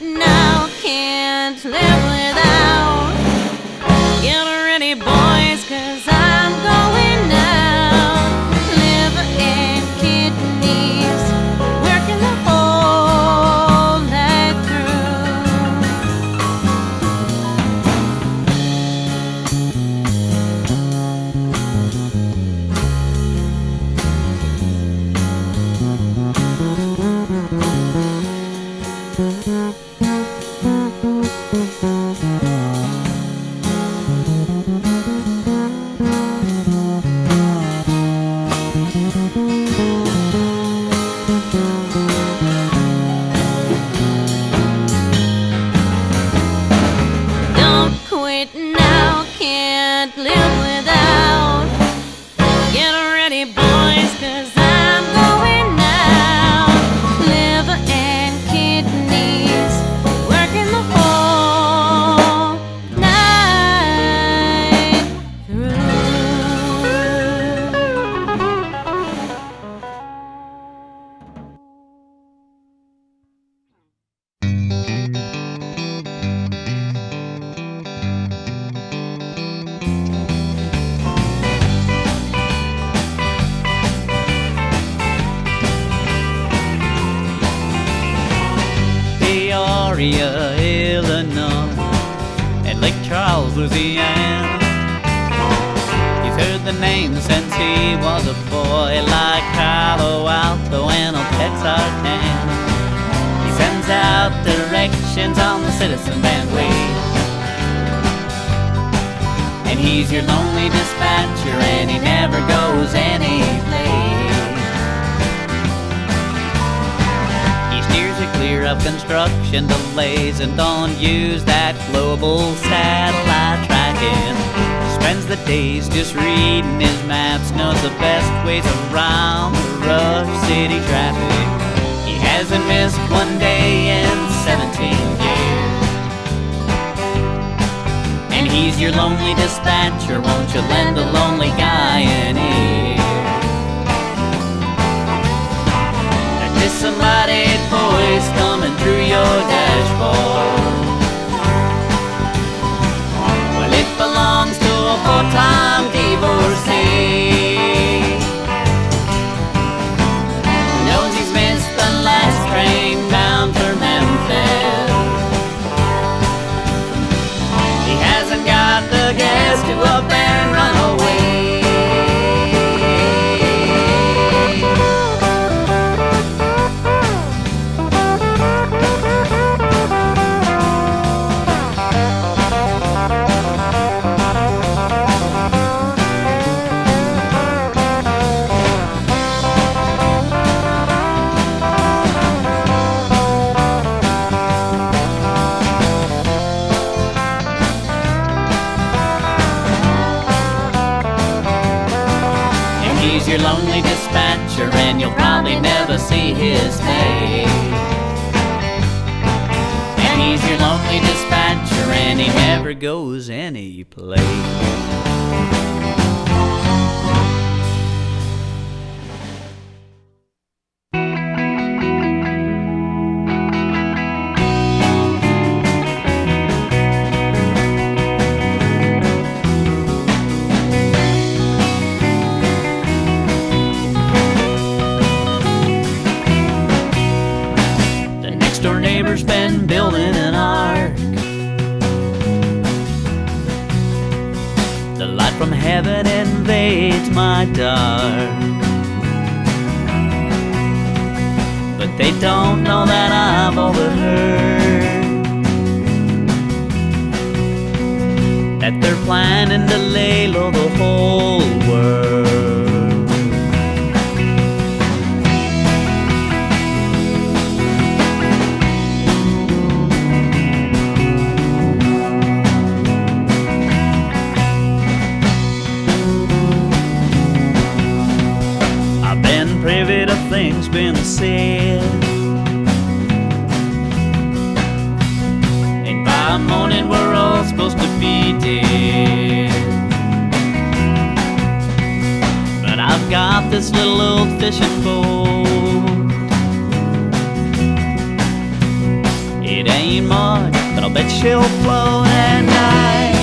now, can't live Louisiana. He's heard the name since he was a boy, like Palo Alto and El Texarkana. He sends out directions on the citizen bandway. And he's your lonely dispatcher, and he never goes any clear of construction delays and don't use that global satellite tracking. Spends the days just reading his maps, knows the best ways around the rush city traffic. He hasn't missed one day in 17 years. And he's your lonely dispatcher, won't you lend a lonely guy an ear? A disembodied voice coming through your dashboard. Well, it belongs to a full-time goes any place. Heaven invades my dark. But they don't know that I've overheard that they're planning to lay low the whole said. And by morning we're all supposed to be dead. But I've got this little old fishing boat. It ain't much, but I'll bet she'll float at night.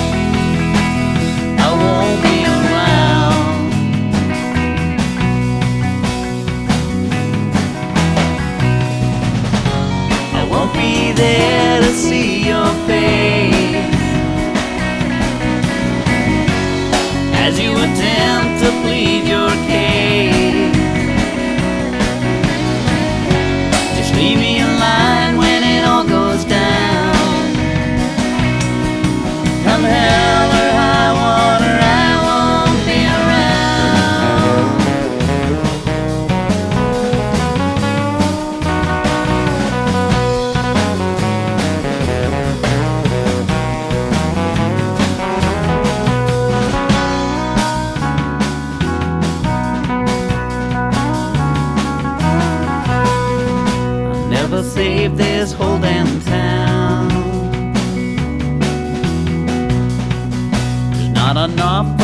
not enough